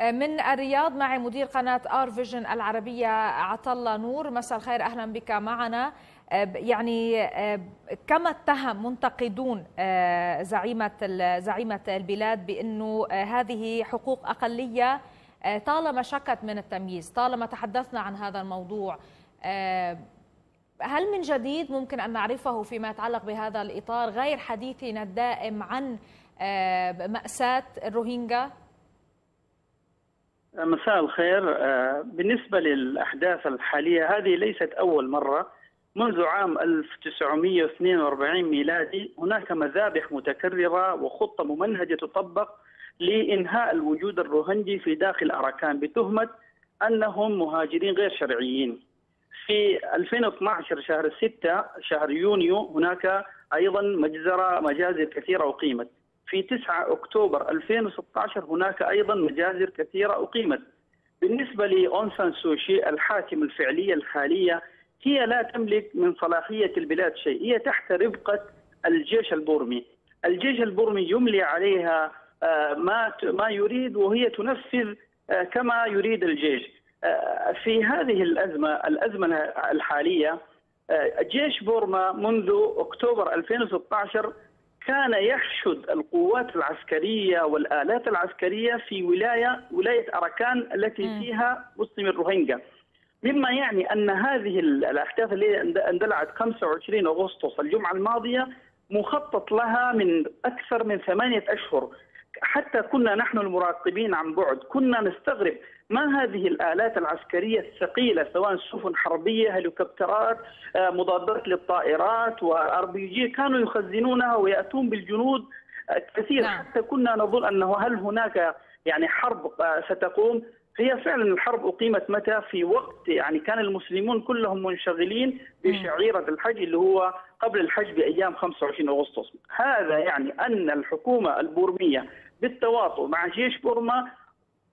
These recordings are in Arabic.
من الرياض معي مدير قناة آر فيجن العربية عطلة نور. مساء الخير أهلا بك معنا. يعني كما اتهم منتقدون زعيمة زعيمة البلاد بأنه هذه حقوق أقلية طالما شكت من التمييز طالما تحدثنا عن هذا الموضوع. هل من جديد ممكن أن نعرفه فيما يتعلق بهذا الإطار غير حديثنا الدائم عن مأساة الروهينجا؟ مساء الخير. بالنسبة للأحداث الحالية هذه ليست أول مرة. منذ عام 1942 ميلادي هناك مذابح متكررة وخطة ممنهجة تطبق لإنهاء الوجود الروهنجي في داخل أراكان بتهمة أنهم مهاجرين غير شرعيين. في 2012 شهر 6 شهر يونيو هناك أيضا مجزرة مجازر كثيرة أقيمت. في 9 أكتوبر 2016 هناك أيضا مجازر كثيرة أقيمت. بالنسبة لأونغ سان سوتشي الحاكم الفعلية الحالية هي لا تملك من صلاحية البلاد شيء. هي تحت ربقة الجيش البورمي. الجيش البورمي يملي عليها ما ما يريد وهي تنفذ كما يريد الجيش. في هذه الأزمة الأزمة الحالية جيش بورما منذ أكتوبر 2016 كان يحشد القوات العسكرية والآلات العسكرية في ولاية ولاية أراكان التي فيها مسلم الروهينجا. مما يعني أن هذه الأحداث التي اندلعت 25 أغسطس الجمعة الماضية مخطط لها من أكثر من ثمانية أشهر. حتى كنا نحن المراقبين عن بعد كنا نستغرب ما هذه الآلات العسكرية الثقيلة سواء سفن حربية هليكوبترات مضادات للطائرات جي كانوا يخزنونها ويأتون بالجنود كثير. نعم. حتى كنا نظن أنه هل هناك يعني حرب ستقوم؟ هي فعلا الحرب أقيمت متى؟ في وقت يعني كان المسلمون كلهم منشغلين بشعيرة الحج اللي هو قبل الحج بأيام 25 أغسطس. هذا يعني أن الحكومة البورمية بالتواطؤ مع جيش بورما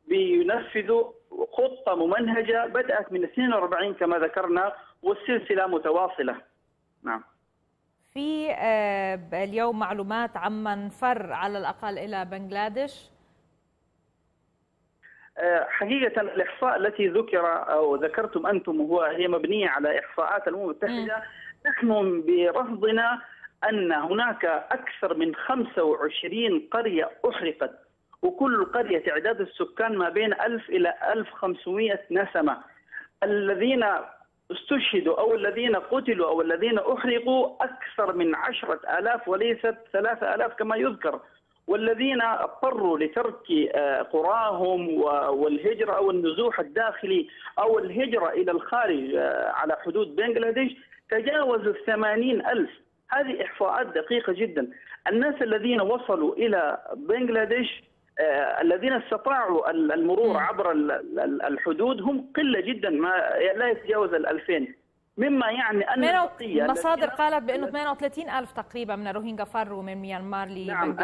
بينفذوا خطة ممنهجة بدأت من 42 كما ذكرنا والسلسلة متواصلة. نعم. في اليوم معلومات عمن فر على الأقل إلى بنغلاديش؟ حقيقة الإحصاء التي ذكر أو ذكرتم أنتم هو هي مبنية على إحصاءات الأمم المتحدة نحن برصدنا أن هناك أكثر من 25 قرية أحرقت وكل قرية تعداد السكان ما بين 1000 إلى 1500 نسمة. الذين استشهدوا أو الذين قتلوا أو الذين أحرقوا أكثر من عشرة آلاف وليست ثلاثة آلاف كما يذكر. والذين اضطروا لترك قراهم والهجرة أو النزوح الداخلي أو الهجرة إلى الخارج على حدود بنغلاديش تجاوزوا الثمانين ألف. هذه إحصاءات دقيقة جدا. الناس الذين وصلوا إلى بنغلاديش الذين استطاعوا المرور عبر الحدود هم قلة جدا ما لا يتجاوز الألفين مما يعني أن مصادر قالت بأنه 38 ألف تقريبا من الروهينجا فروا من ميانمار نعم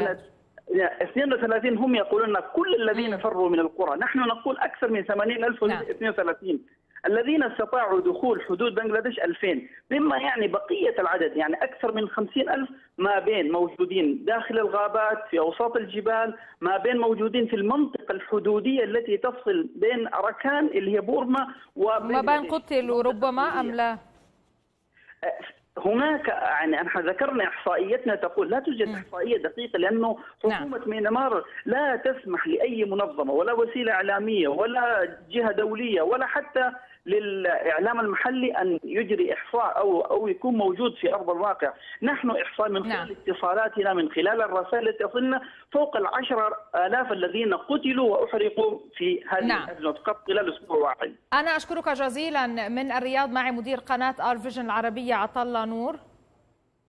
32 هم يقولون كل الذين فروا من القرى نحن نقول أكثر من 80 ألف نعم. 32 الذين استطاعوا دخول حدود بنغلاديش 2000 مما يعني بقية العدد يعني أكثر من 50 ألف ما بين موجودين داخل الغابات في أوساط الجبال ما بين موجودين في المنطقة الحدودية التي تفصل بين أراكان اللي هي بورما وما بين قتلوا ربما أم لا؟ هناك يعني إحنا ذكرنا إحصائيتنا تقول لا توجد إحصائية دقيقة لأنه حكومة نعم. ميانمار لا تسمح لأي منظمة ولا وسيلة إعلامية ولا جهة دولية ولا حتى للإعلام المحلي أن يجري إحصاء أو أو يكون موجود في أرض الواقع، نحن إحصاء من خلال نعم. اتصالاتنا من خلال الرسائل التي تصلنا فوق العشرة آلاف الذين قتلوا وأحرقوا في هذه نعم. الأزمة فقط خلال أسبوع واحد. أنا أشكرك جزيلا من الرياض معي مدير قناة آر فيجن العربية عطله نور.